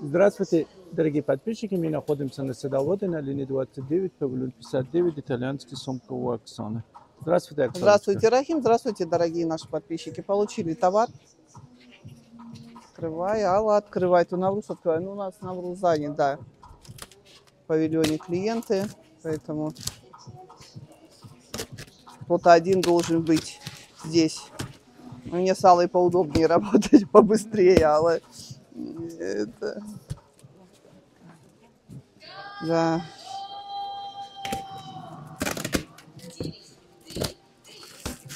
Здравствуйте, дорогие подписчики. Мы находимся на Садоводе на линии 29, павильон 59, итальянский сумка у Оксаны. Здравствуйте, Оксана. Здравствуйте, Рахим. Здравствуйте, дорогие наши подписчики. Получили товар. Открывай, Алла, открывай. Tu Навруз открывай. Ну, у нас Навруз занят, да. В павильоне клиенты, поэтому кто-то один должен быть здесь. Мне с Аллой поудобнее работать, побыстрее, Алла. Это... Да.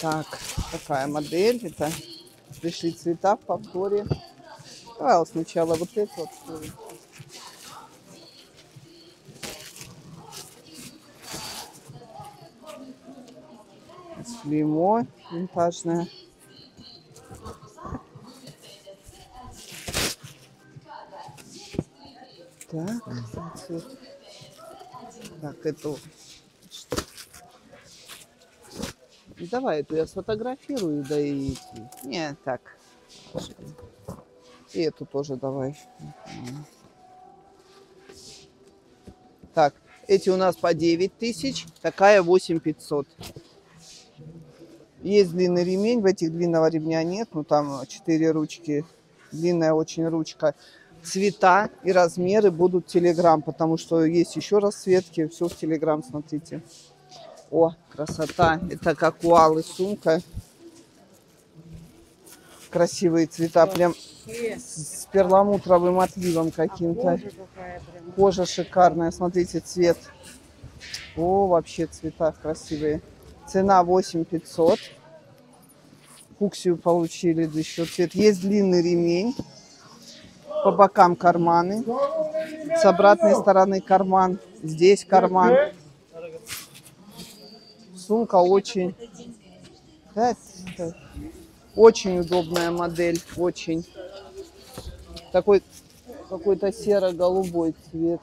Так, такая модель. Это пришли цвета в повторе. Давай вот сначала вот это вот. Клеймо винтажное. Так, так, это Давай эту я сфотографирую, да и... Не, так. И эту тоже давай. Так, эти у нас по 9 тысяч, такая 8 500. Есть длинный ремень, в этих длинного ремня нет, ну там 4 ручки, длинная очень ручка. Цвета и размеры будут в Телеграм, потому что есть еще расцветки, все в Телеграм, смотрите. О, красота. Это как у Аллы сумка. Красивые цвета, прям с перламутровым отливом каким-то. Кожа шикарная, смотрите, цвет. О, вообще цвета красивые. Цена 8 500. Фуксию получили, да еще цвет. Есть длинный ремень. По бокам карманы. С обратной стороны карман. Здесь карман. Сумка очень... Очень удобная модель. Очень. Такой какой-то серо-голубой цвет.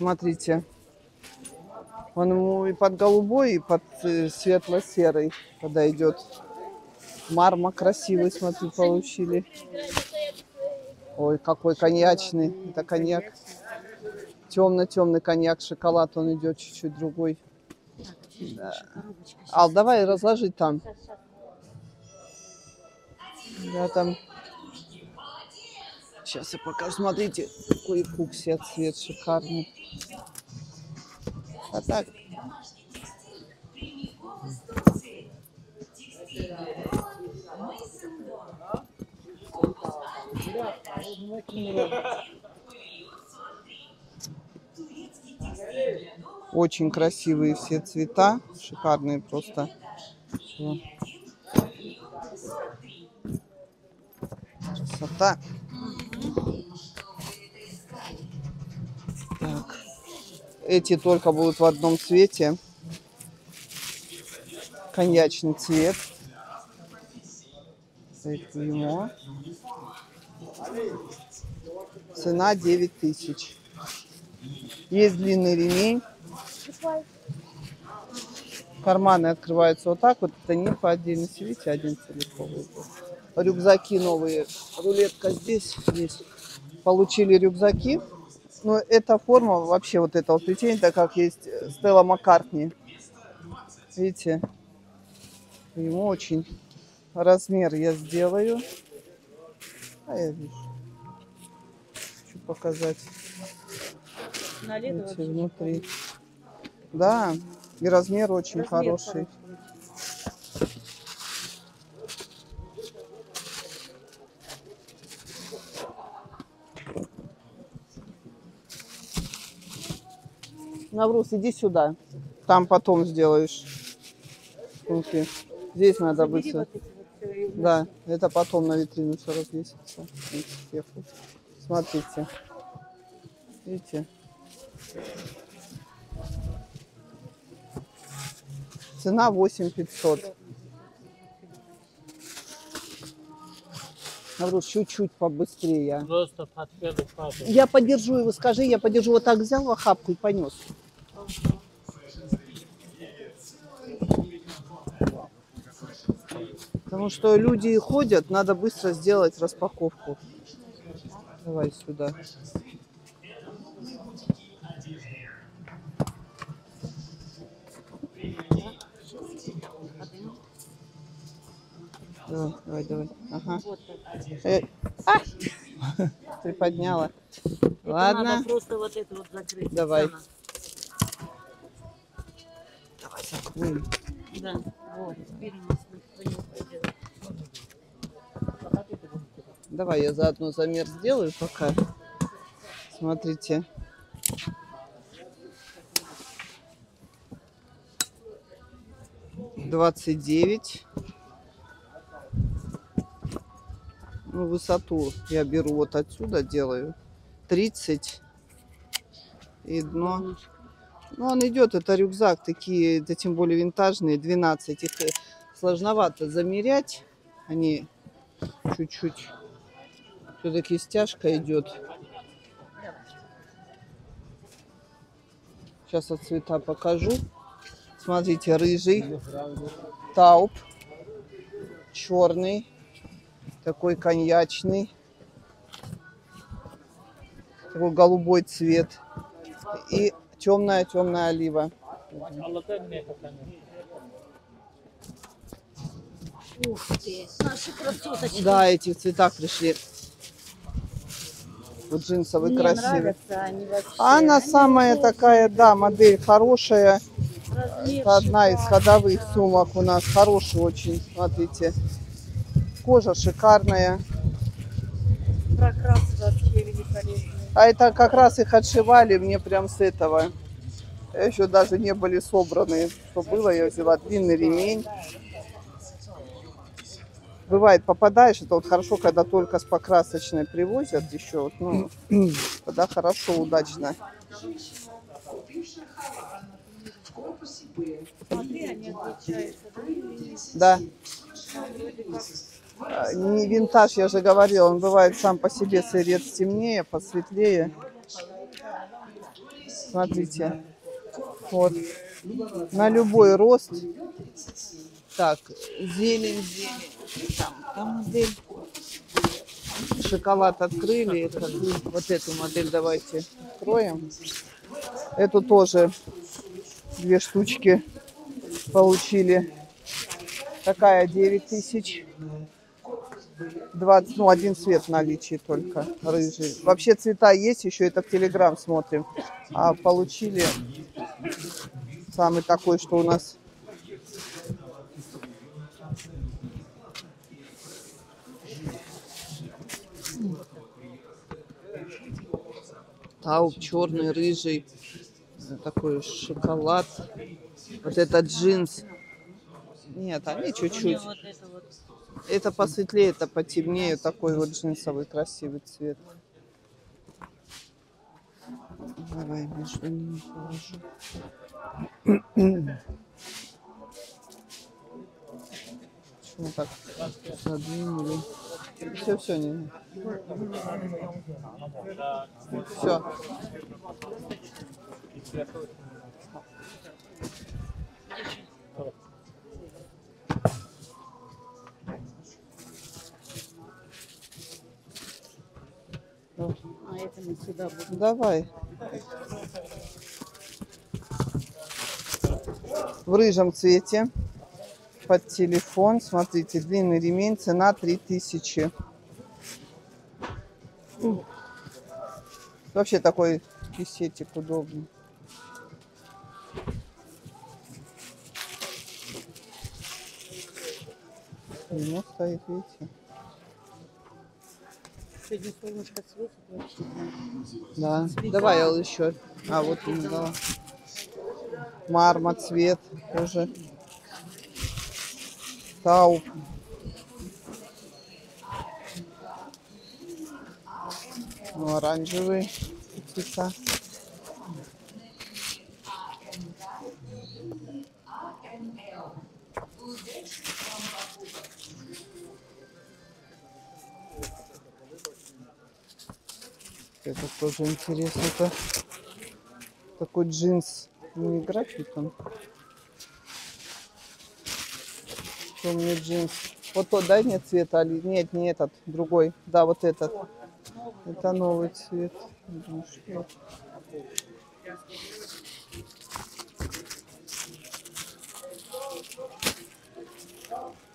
Смотрите. Он ему и под голубой, и под э, светло-серый подойдет. Марма красивый, смотри, получили. Ой, какой коньячный. Это коньяк. Темно-темный коньяк, шоколад, он идет чуть-чуть другой. Да. Ал, давай разложить там. Да, там. Сейчас я покажу. Смотрите, какой фуксия цвет шикарный. А так. Очень красивые все цвета. Шикарные просто. Красота. Так. Эти только будут в одном цвете. Коньячный цвет. Стоит клеймо. Цена 9 тысяч. Есть длинный ремень. Карманы открываются вот так вот. Это не по отдельности. Видите, один целиковый. был. Рюкзаки новые. Рулетка здесь. Здесь. Получили рюкзаки. Но эта форма, вообще вот этого плетения, так как есть Стелла Маккартни. Видите? Ему очень размер я сделаю. А я вижу. Хочу показать. Видите, внутри. Да, и размер очень хороший. Навруз, иди сюда. Там потом сделаешь. Руки. Здесь надо быть. Да, это потом на витрину все развесится. Вот. Смотрите. Видите? Цена 8 500. Говорю, чуть-чуть побыстрее. Просто подпеду. Я подержу его, скажи, я подержу. Вот так взял в охапку и понес. Потому что люди ходят, надо быстро сделать распаковку. Давай сюда. Давай, давай, давай. Ага. Э, а! Приподняла. Ладно. Надо просто вот это вот закрыть. Давай. Давай закроем. Да, вот. Теперь у нас. Давай я заодно замер сделаю пока. Смотрите. Двадцать девять. Ну, высоту я беру вот отсюда, делаю. Тридцать. И дно. Ну, он идет, это рюкзак, такие, да тем более винтажные, 12. Их э, сложновато замерять. Они чуть-чуть все-таки стяжка идет. Сейчас от цвета покажу. Смотрите, рыжий, тауп, черный, такой коньячный, такой голубой цвет и темная темная олива. Аллатай мне пока не. Ух ты, наши красоточки. Да, эти в цветах пришли. Вот джинсовый Мне красивый. они вообще. Она Они самая такая, да, модель хорошая. размер Это одна из ходовых сумок у нас. Хорошая очень, смотрите. Кожа шикарная. Прокрас вообще великолепный. А это как раз их отшивали мне прям с этого. Еще даже не были собраны. Что было, я взяла длинный ремень. Бывает, попадаешь, это вот хорошо, когда только с покрасочной привозят еще. вот, Ну, тогда хорошо, удачно. Да? А, Не винтаж, я же говорила, он бывает сам по себе сырец темнее, посветлее. Смотрите. Вот. На любой рост. Так, зелень, зелень. Там, там модель. Шоколад открыли. Какую- Вот эту модель давайте откроем. Эту тоже две штучки получили. Такая 9 тысяч. 20, ну, один цвет в наличии только, рыжий. Вообще цвета есть, еще это в Телеграм смотрим. А получили самый такой, что у нас Тауп черный, рыжий, такой шоколад. Вот этот джинс. Нет, они чуть-чуть. это. Это посветлее, это потемнее, такой вот джинсовый красивый цвет. Давай между ними положу. Почему так задвинули? Все, все, не. Все. Давай. В рыжем цвете. Под телефон. Смотрите, длинный ремень. Цена 3000. М. Вообще такой кисетик удобный. Ну, стоит, видите. Сегодня солнышко светит вообще. Да. Давай я еще. А, вот он дала. Марма цвет тоже. Сау. Ну, оранжевый птица. Это тоже интересно. это Такой джинс. Не ли там? Темный джинс. Вот тот, дай мне цвет, Али. Нет, не этот, другой. Да, вот этот. Это новый цвет. Ну, что?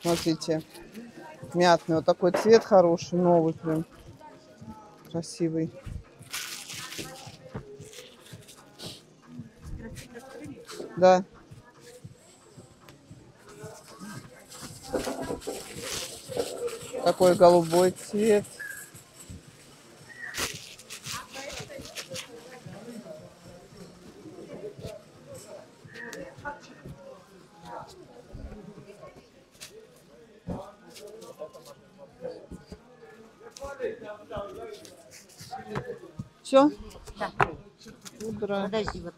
Смотрите, мятный. Вот такой цвет хороший, новый прям. Красивый. Да. Такой голубой цвет. Все? Да. Пудра. Подожди, вот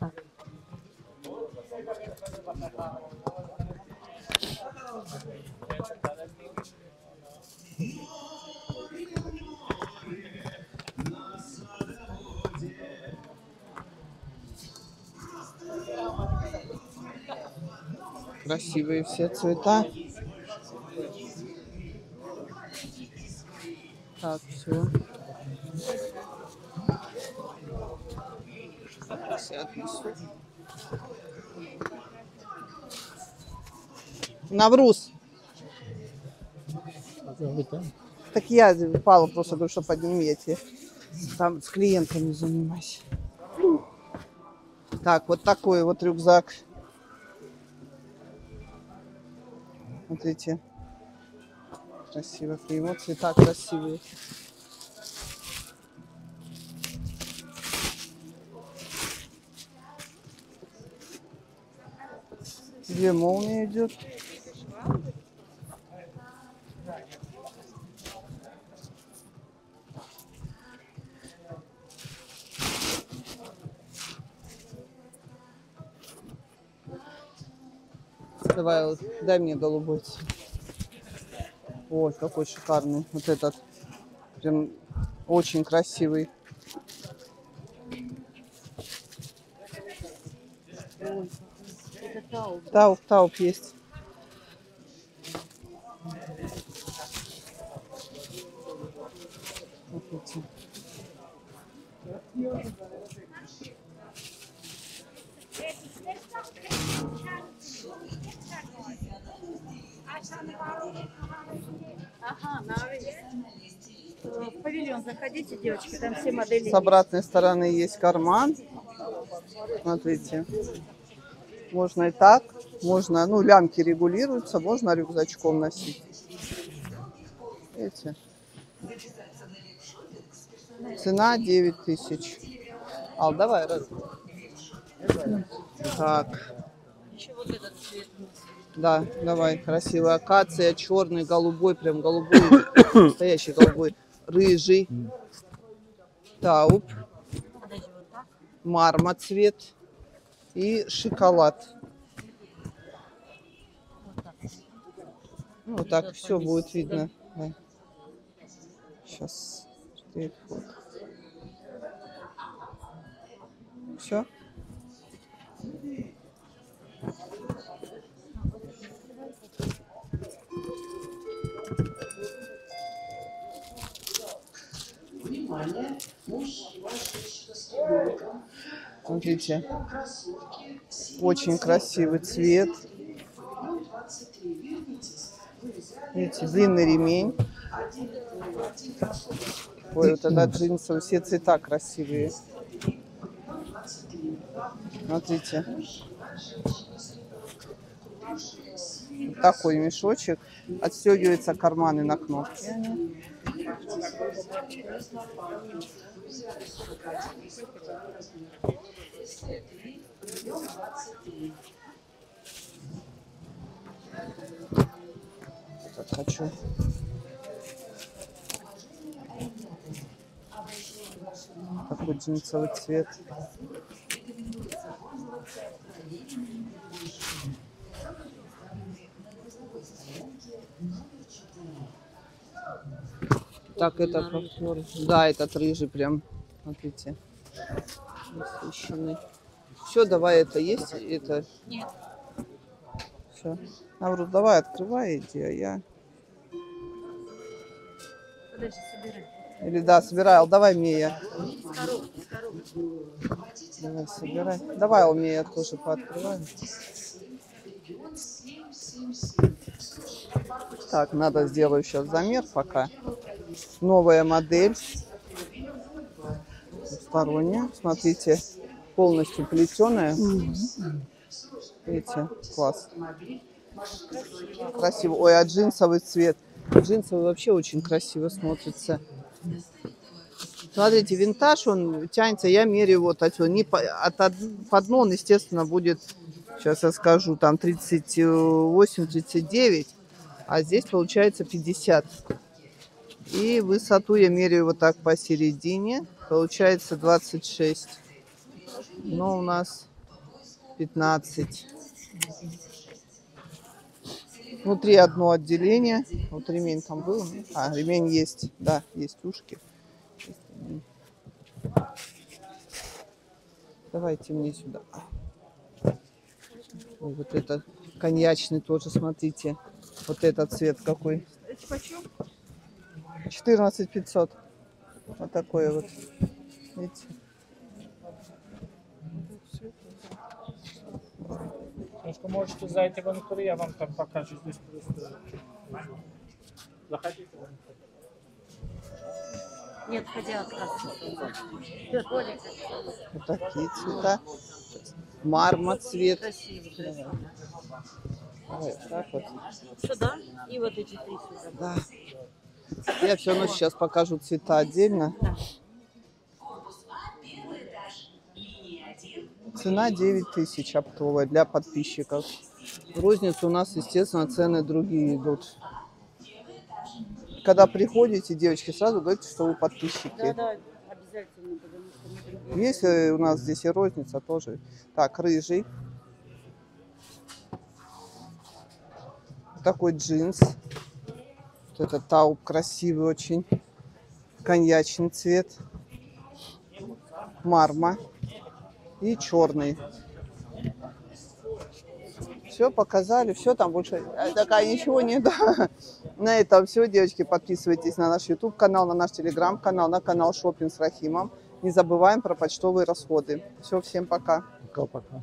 Красивые все цвета. Так, все. Навруз. Так я упала просто, говорю, что поднимете. Там с клиентами занимайся. Так, вот такой вот рюкзак. Смотрите. Красиво. Вот цвета красивые. Две молнии идет. Давай, вот, дай мне голубой. Вот, какой шикарный. Вот этот. Прям очень красивый. Тауп, тауп есть. Смотрите. Ага, на В павильон заходите, девочки, там все модели. С обратной стороны есть карман. Смотрите. Можно и так. Можно, ну, лямки регулируются, можно рюкзачком носить. Видите? Цена 9 тысяч. Ал, давай раз. Так. Да, давай, красивый. Акация, черный, голубой, прям голубой, настоящий голубой, рыжий, так. марма цвет и шоколад. Ну, вот так все будет видно. Сейчас. Все? Смотрите, очень красивый цвет. Видите, длинный ремень. Ой, вот это джинсы, все цвета красивые. Смотрите. Вот такой мешочек. Отстегиваются карманы на кнопке. Так, хочу. Такой джинсовый цвет. Так, это повтор. Да, этот рыжий прям Смотрите. Насыщенный. Все, давай это есть. Это. Нет. Все. Навру, давай открывай, иди, а я. Подожди, собирай. Или да, собирай, Ал, давай Мия. Давай, собирай. Давай, у меня тоже пооткрываем. Так, надо сделаю сейчас замер пока. Новая модель. Двусторонняя. Смотрите, полностью плетеная. Видите, класс. Красиво. Ой, а джинсовый цвет. Джинсовый вообще очень красиво смотрится. Смотрите, винтаж, он тянется, я меряю вот отсюда. Не по, от, дно он, естественно, будет, сейчас я скажу, там 38-39, а здесь получается 50. И высоту я меряю вот так посередине, получается 26. Но у нас 15. Внутри одно отделение. Вот ремень там был. А, ремень есть. Да, есть ушки. Давайте мне сюда. Ой, вот это коньячный тоже, смотрите. Вот этот цвет какой. Это почем? 14 500. Вот такой вот. Видите? Немножко можете зайти внутрь, я вам там покажу здесь просто. Заходите. Нет, хотела Толик, Вот такие цвета. Марма цвет. красивый. Давай, так вот. Сюда и вот эти три сюда. Да. Я все равно сейчас покажу цвета отдельно. Цена 9 тысяч оптовая для подписчиков. В розницу у нас, естественно, цены другие идут. Когда приходите, девочки, сразу говорите, что вы подписчики. Да, да, обязательно, потому что мы другие. Есть э, у нас здесь и розница тоже. Так, рыжий. Такой джинс. Вот этот тауп красивый очень. Коньячный цвет. Марма. И черный. Все показали, все там больше такая ничего не да. На этом все, девочки, подписывайтесь на наш YouTube канал, на наш Telegram канал, на канал Шопинг с Рахимом. Не забываем про почтовые расходы. Все, всем пока. Пока-пока.